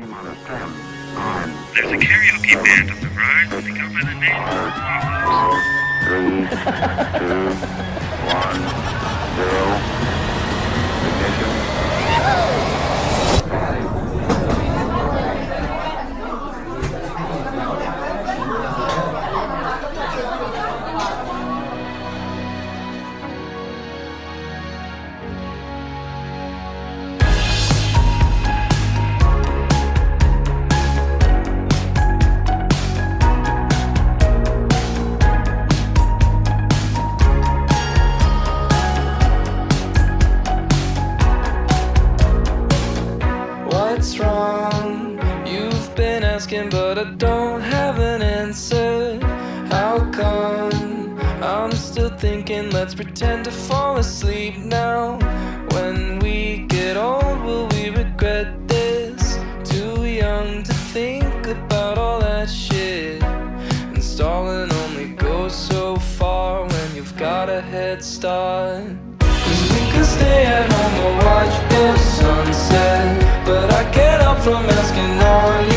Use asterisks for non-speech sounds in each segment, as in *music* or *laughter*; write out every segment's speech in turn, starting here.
There's a karaoke band on the rise. They go by the name of the Swallows. *laughs* Three, two, one, zero. Ignition. I don't have an answer. How come I'm still thinking? Let's pretend to fall asleep now. When we get old, will we regret this? Too young to think about all that shit. And stalling only goes so far when you've got a head start. Cause we can stay at home and watch the sunset. But I get up from asking all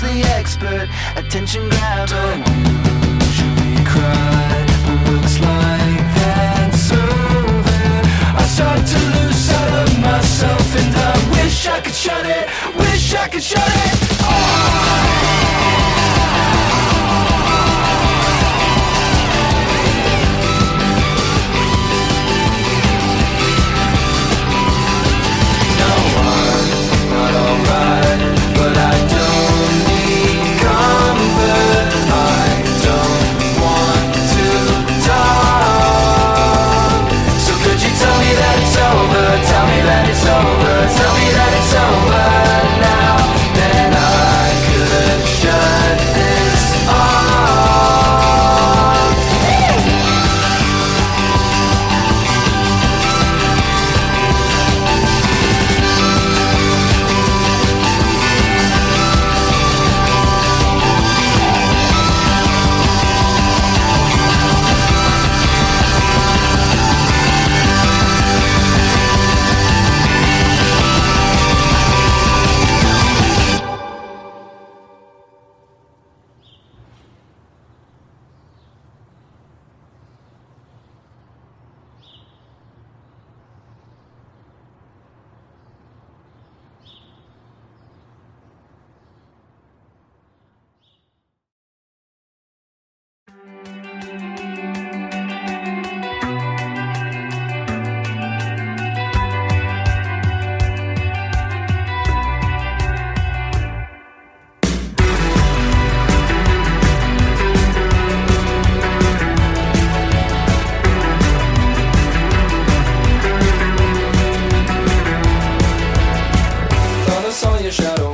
The expert, attention grabber. Usually cry, looks like that's over. I start to lose sight of myself, and I wish I could shut it. Wish I could shut it.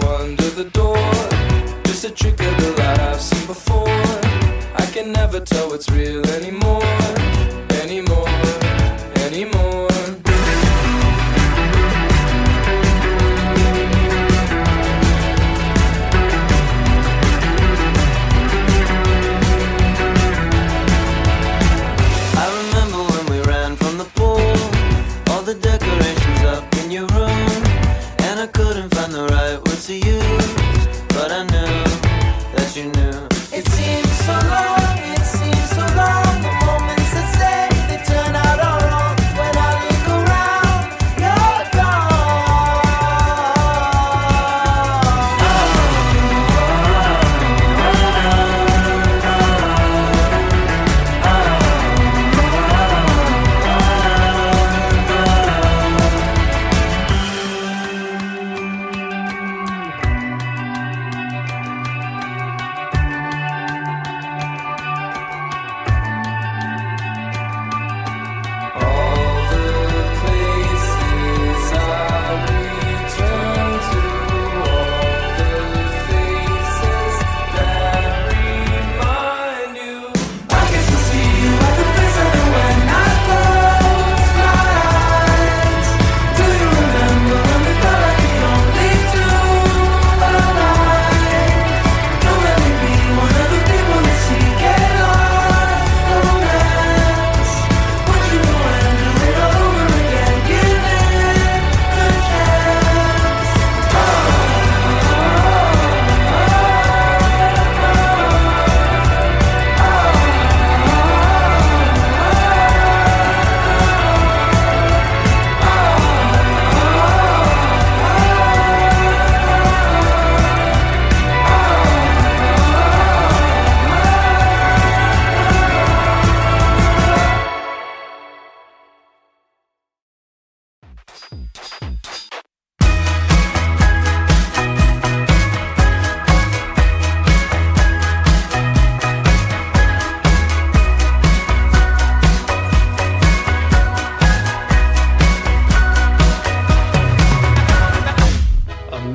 under the door.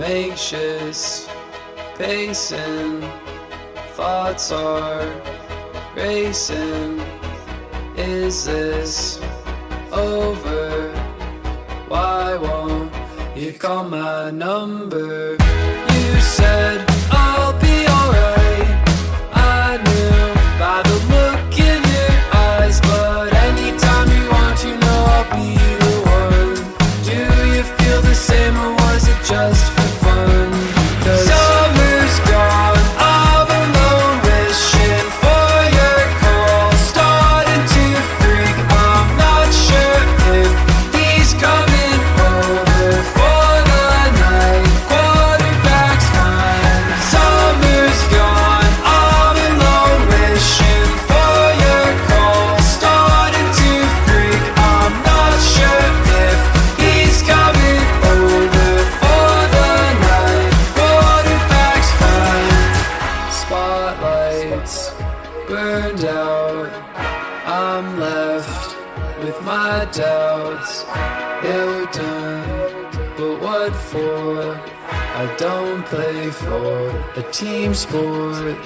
anxious, pacing, thoughts are racing. Is this over? Why won't you call my number? You said I'll be alright. I knew by the look in your eyes, but anytime you want, you know I'll be the one. Do you feel the same, or was it just? team sport.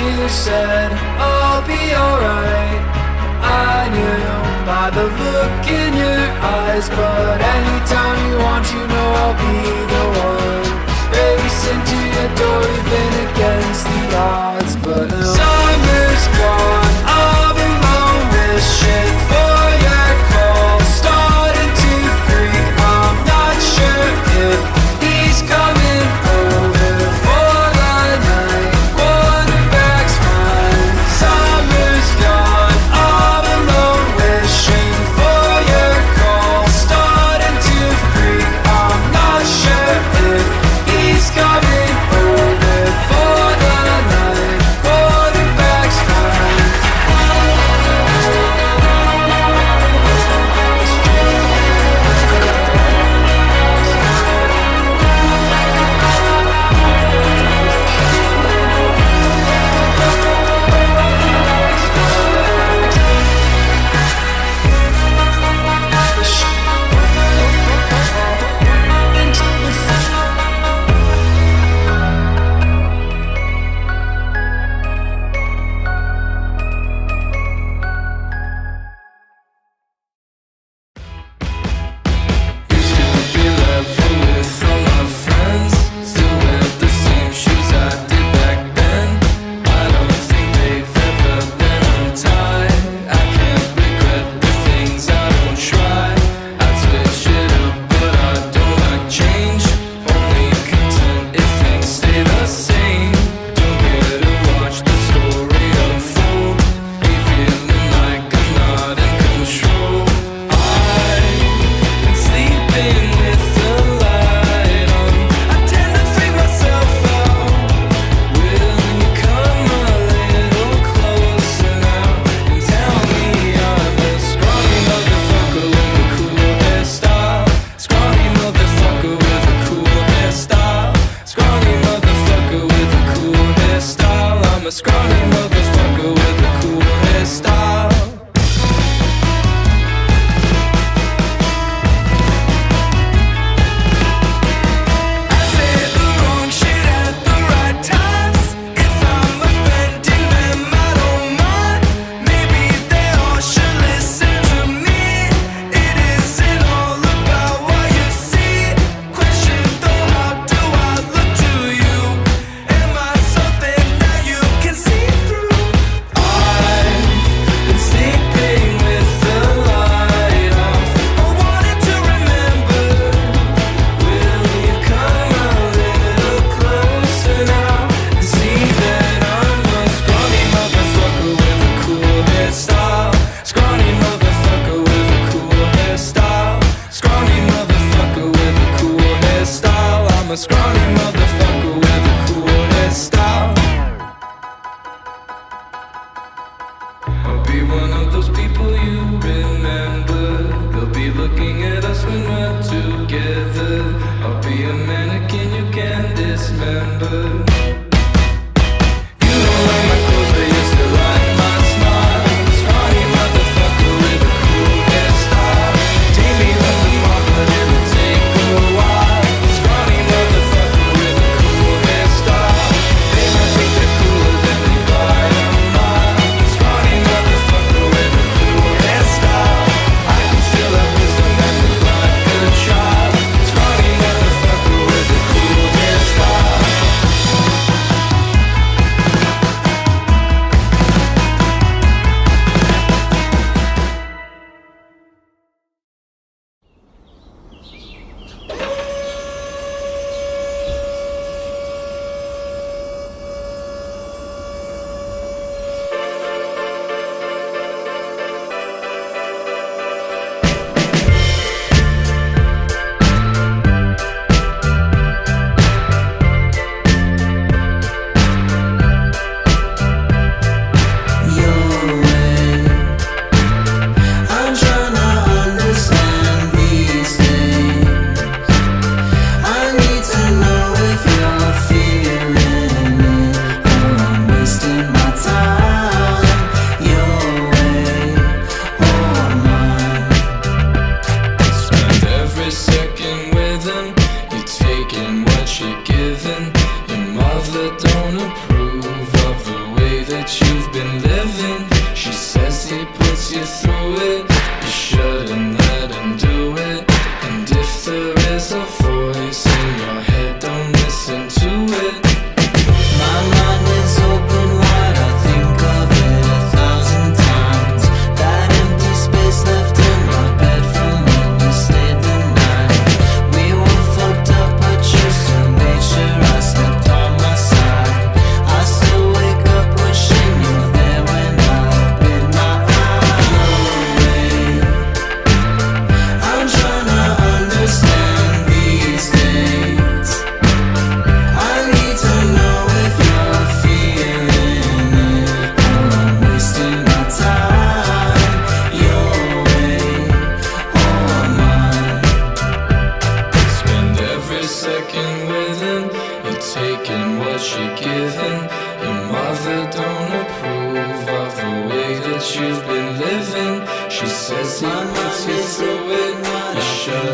You said, I'll be alright. I knew by the look in your eyes, but anytime.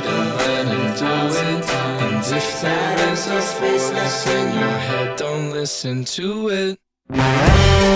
down and do it. And if there is a voice in your head, don't listen to it.